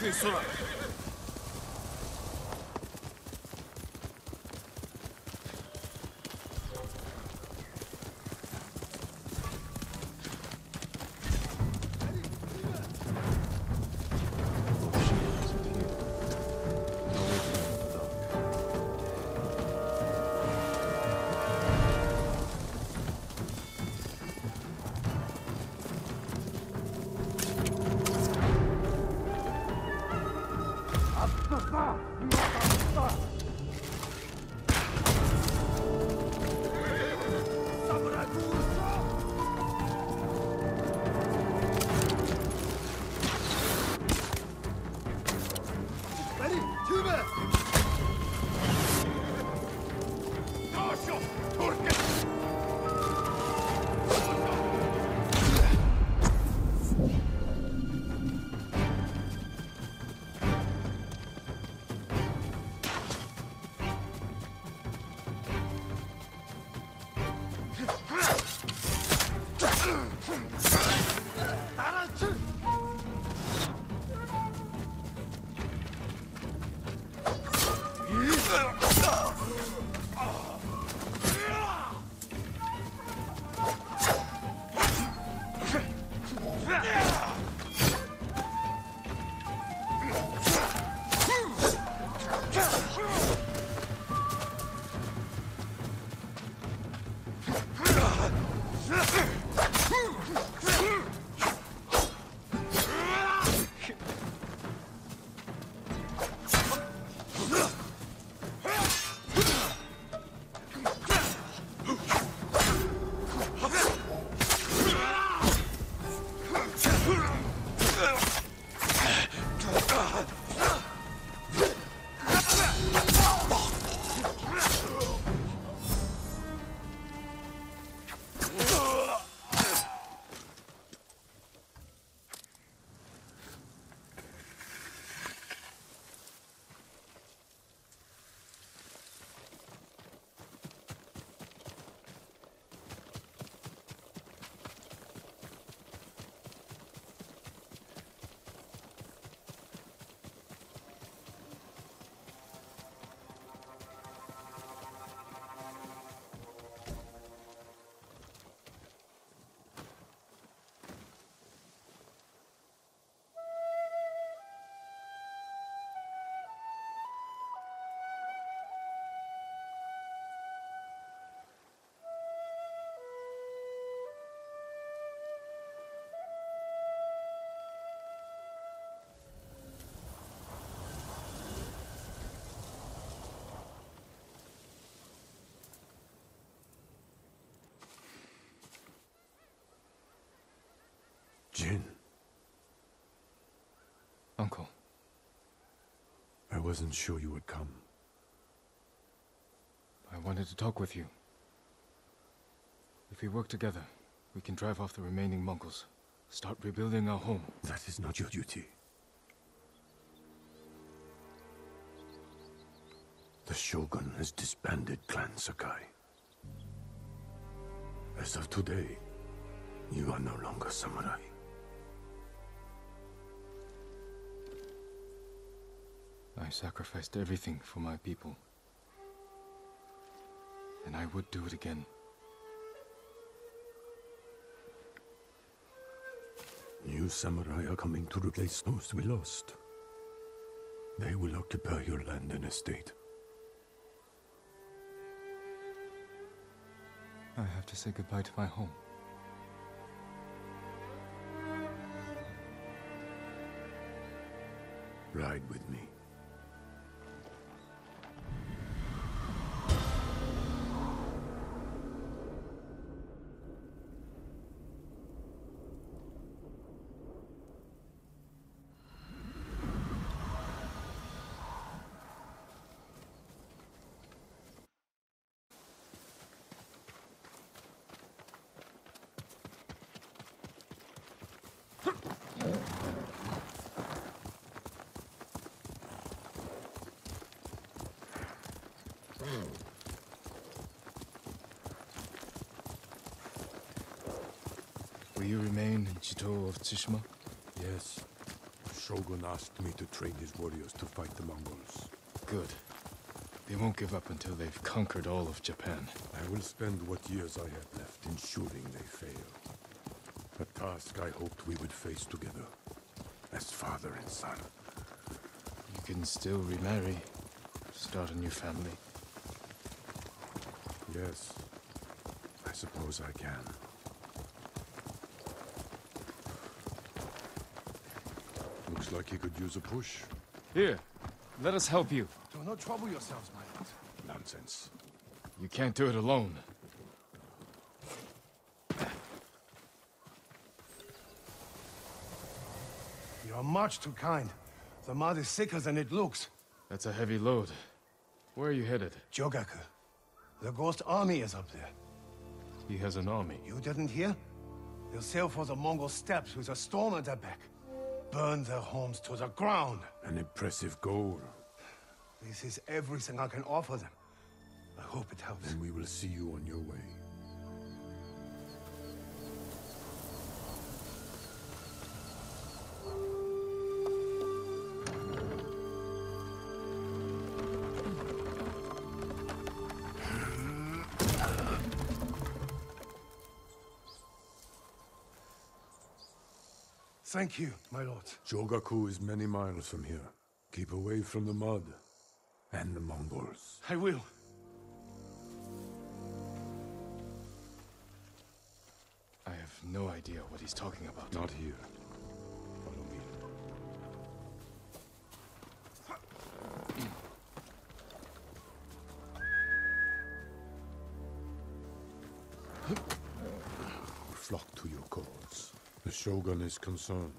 退出了。Jin, Uncle, I wasn't sure you would come. I wanted to talk with you. If we work together, we can drive off the remaining Mongols. Start rebuilding our home. That is not your duty. The Shogun has disbanded Clan Sakai. As of today, you are no longer samurai. I sacrificed everything for my people. And I would do it again. New samurai are coming to replace those we lost. They will occupy your land and estate. I have to say goodbye to my home. Ride with me. Will you remain in Jito of Tsushima? Yes. Shogun asked me to train his warriors to fight the Mongols. Good. They won't give up until they've conquered all of Japan. I will spend what years I have left ensuring they fail. A task I hoped we would face together, as father and son. You can still remarry, start a new family. Yes, I suppose I can. Looks like he could use a push. Here, let us help you. Do not trouble yourselves, my lord. Nonsense. You can't do it alone. You are much too kind. The mud is thicker than it looks. That's a heavy load. Where are you headed? Jogaku. The ghost army is up there. He has an army. You didn't hear? They'll sail for the Mongol steppes with a storm at their back. Burn their homes to the ground. An impressive goal. This is everything I can offer them. I hope it helps. Then we will see you on your way. Thank you, my lord. Jogaku is many miles from here. Keep away from the mud and the Mongols. I will. I have no idea what he's talking about. Not here. Shogun is concerned.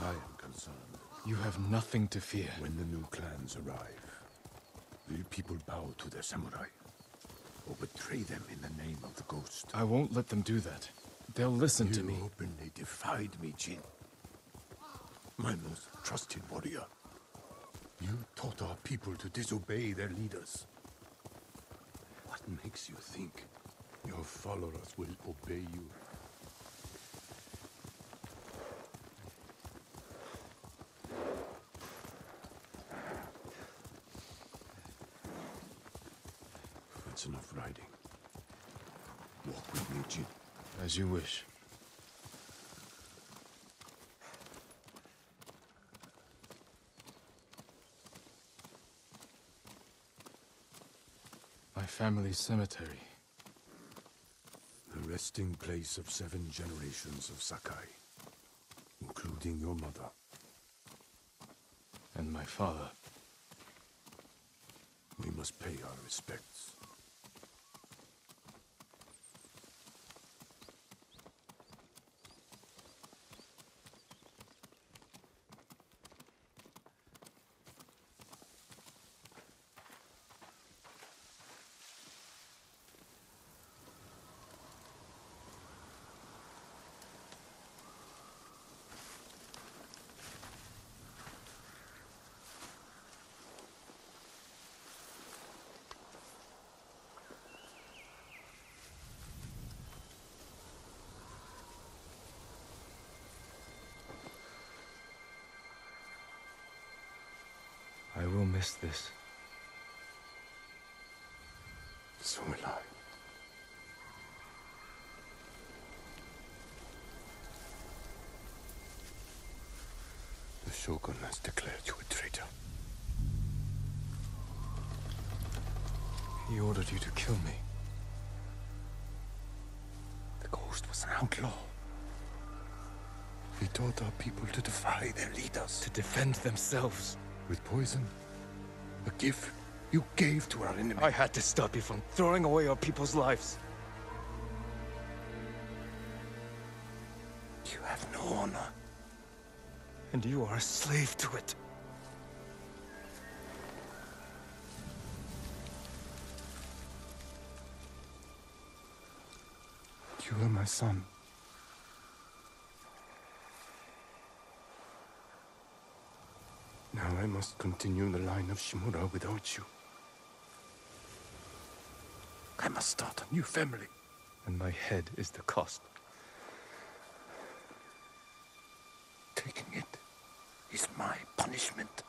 I am concerned. You have nothing to fear. When the new clans arrive, will people bow to their samurai? Or betray them in the name of the ghost? I won't let them do that. They'll listen you to me. You openly defied me, Jin. My most trusted warrior. You taught our people to disobey their leaders. What makes you think your followers will obey you? That's enough riding. Walk with me, Jin. As you wish. My family's cemetery. The resting place of seven generations of Sakai, including your mother. And my father. We must pay our respects. Miss this. So will I. The Shogun has declared you a traitor. He ordered you to kill me. The ghost was an outlaw. He taught our people to defy their leaders. To defend themselves. With poison, a gift you gave to our enemy. I had to stop you from throwing away our people's lives. You have no honor. And you are a slave to it. You are my son. Now I must continue the line of Shimura without you. I must start a new family. And my head is the cost. Taking it is my punishment.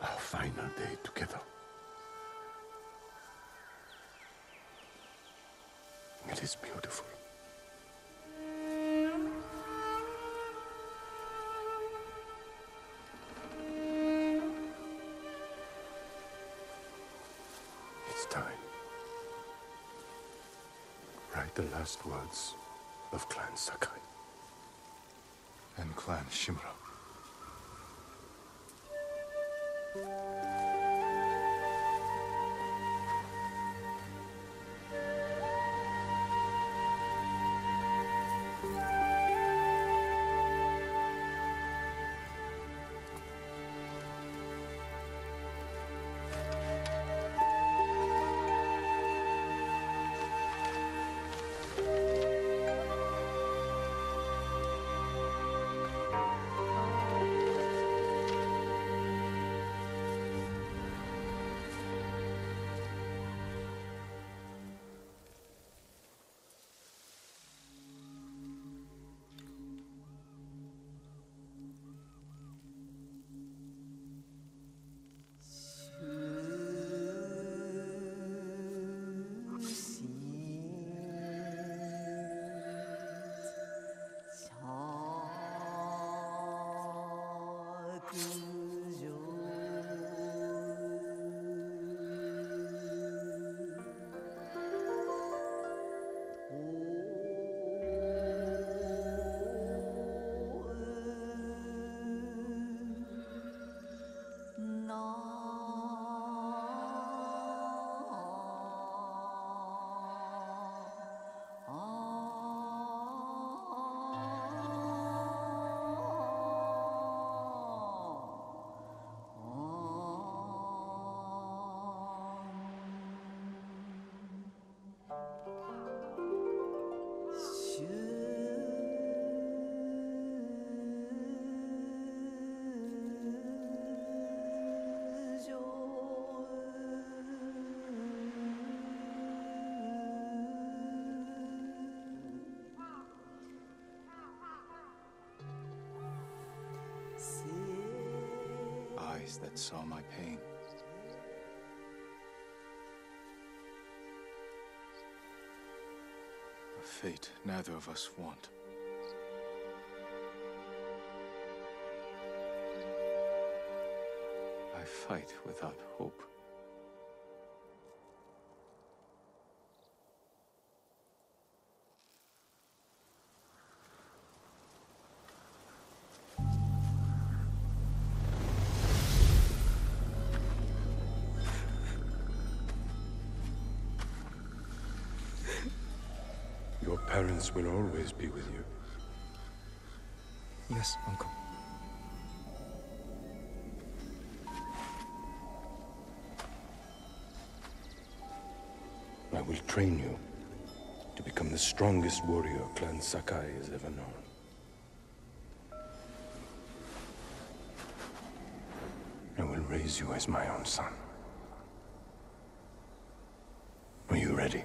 Our final day together. Is beautiful. It's time. Write the last words of Clan Sakai. And Clan Shimura. That saw my pain. A fate neither of us want. I fight without hope. Parents will always be with you. Yes, Uncle. I will train you to become the strongest warrior Clan Sakai has ever known. I will raise you as my own son. Are you ready?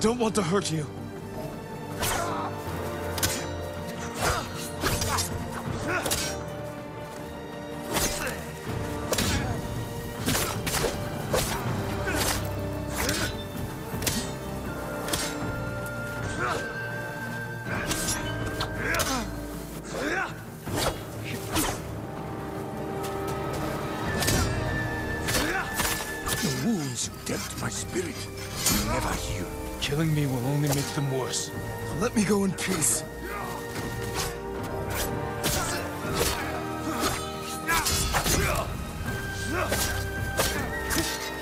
don't want to hurt you.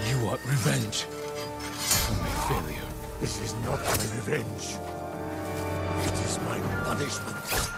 You want revenge for my failure. This is not my revenge. It is my punishment.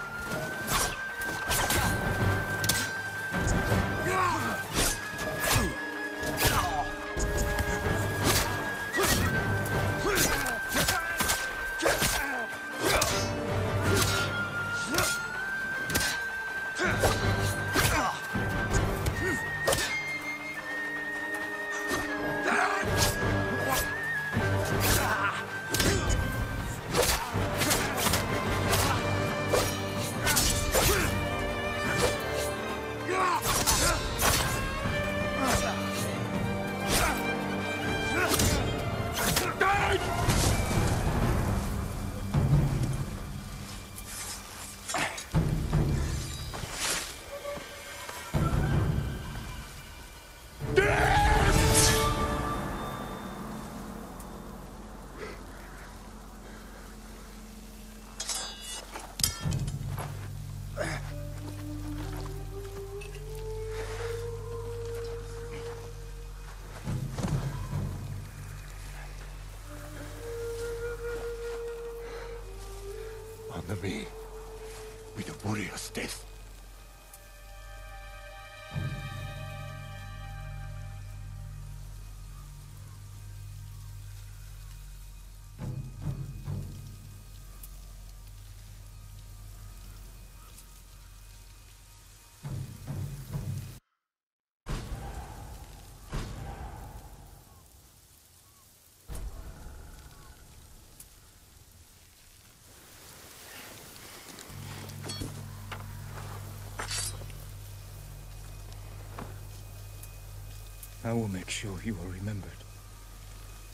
I will make sure you are remembered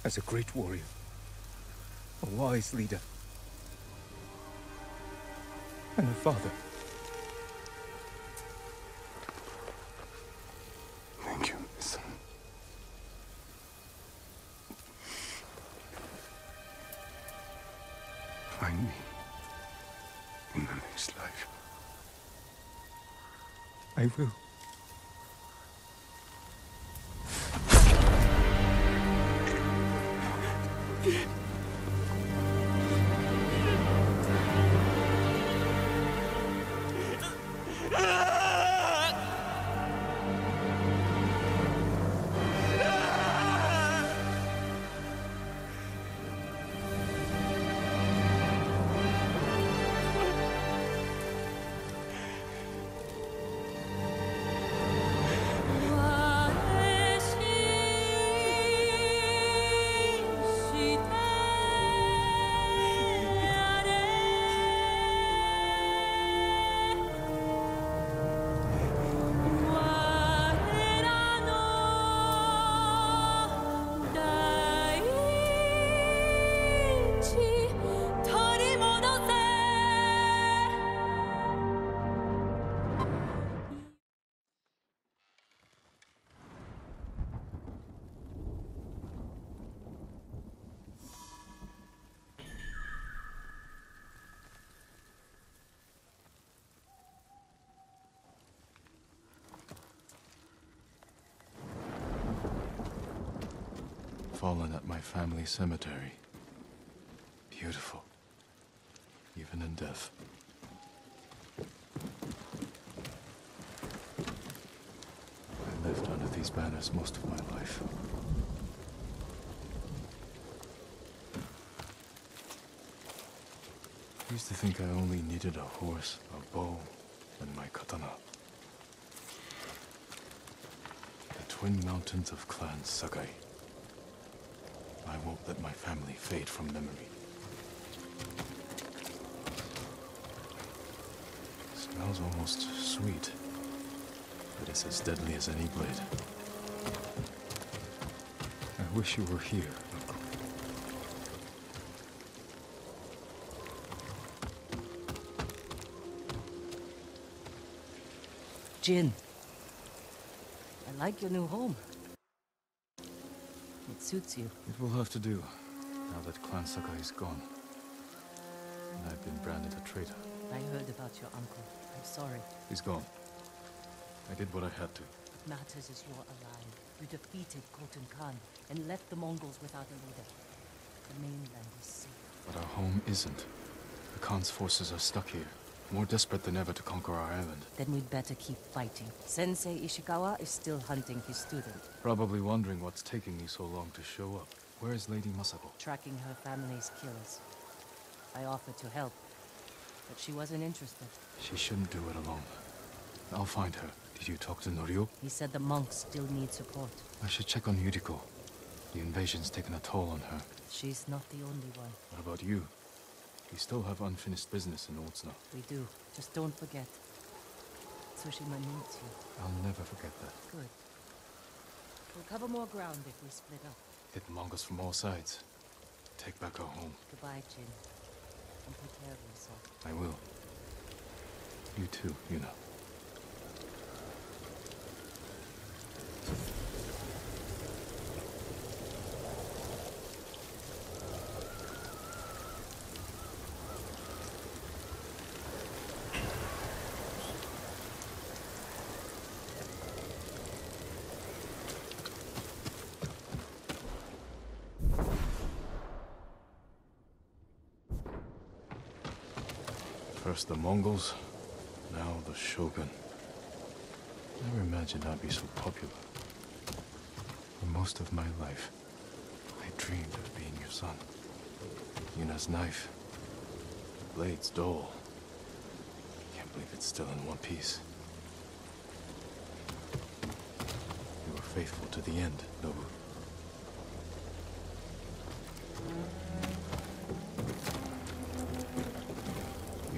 as a great warrior, a wise leader, and a father. Thank you, son. Find me in the next life. I will. Fallen at my family cemetery. Beautiful. Even in death. I lived under these banners most of my life. I used to think I only needed a horse, a bow, and my katana. The twin mountains of Clan Sakai. Let my family fade from memory. Smells almost sweet, but it's as deadly as any blade. I wish you were here, Jin. I like your new home. It suits you. It will have to do, now that Clan Sakai is gone. And I've been branded a traitor. I heard about your uncle. I'm sorry. He's gone. I did what I had to. What matters is you're alive. You defeated Khotun Khan and left the Mongols without a leader. The mainland is safe. But our home isn't. The Khan's forces are stuck here, more desperate than ever to conquer our island. Then we'd better keep fighting. Sensei Ishikawa is still hunting his student, Probably wondering what's taking me so long to show up. Where is Lady Masako? tracking her family's killers. I offered to help, but she wasn't interested. She shouldn't do it alone. I'll find her. Did you talk to Norio? He said the monks still need support. I should check on Yuriko. The invasion's taken a toll on her. She's not the only one. What about you? We still have unfinished business in Ordsna. We do. Just don't forget. Tsushima needs you. I'll never forget that. Good. We'll cover more ground if we split up. Hit the Mongols from all sides. Take back our home. Goodbye, Jin. And take care of yourself. I will. You too, Yuna. First the Mongols, now the Shogun. Never imagined I'd be so popular. For most of my life, I dreamed of being your son. Yuna's knife. The blade's dull. Can't believe it's still in one piece. You were faithful to the end, Nobu.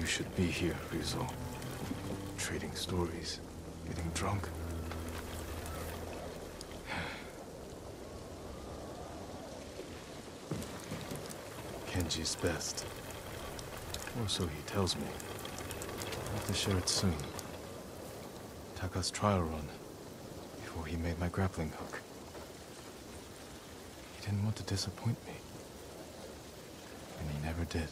Should be here, Ryuzo. Trading stories, getting drunk. Kenji's best. Or so he tells me. I'll have to share it soon. Taka's trial run. Before he made my grappling hook. He didn't want to disappoint me. And he never did.